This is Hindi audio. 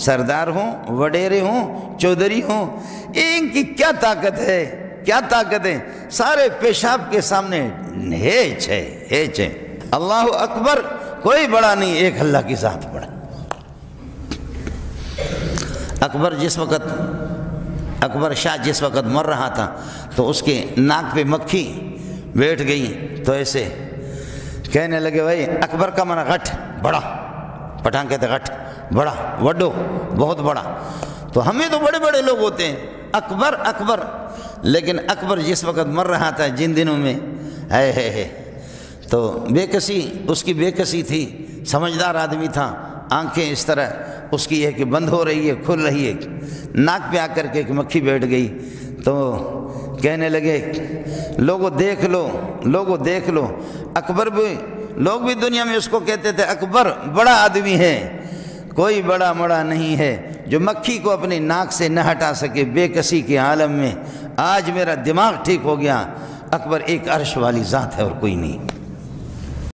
सरदार हों, वडेरे हों, चौधरी हों, इनकी क्या ताकत है? क्या ताकत है? सारे पेशाब के सामने हेच है हेच है। अल्लाह अकबर, कोई बड़ा नहीं, एक अल्लाह के साथ बड़ा। अकबर जिस वक़्त, अकबर शाह जिस वक़्त मर रहा था तो उसके नाक पे मक्खी बैठ गई तो ऐसे कहने लगे, भाई, अकबर का मना गठ बड़ा। पठान कहते गठ, बड़ा, वड्डो, बहुत बड़ा। तो हमें तो बड़े बड़े लोग होते हैं, अकबर अकबर। लेकिन अकबर जिस वक़्त मर रहा था, जिन दिनों में, है है है। तो बेकसी, उसकी बेकसी थी, समझदार आदमी था, आँखें इस तरह, उसकी है कि बंद हो रही है, खुल रही है। नाक पे आकर के एक मक्खी बैठ गई तो कहने लगे, लोगों देख लो, लोगों देख लो। अकबर भी लोग भी दुनिया में उसको कहते थे, अकबर, बड़ा आदमी है, कोई बड़ा मड़ा नहीं है, जो मक्खी को अपनी नाक से न हटा सके, बेकसी के आलम में, आज मेरा दिमाग ठीक हो गया, अकबर एक अर्श वाली ज़ात है और कोई नहीं।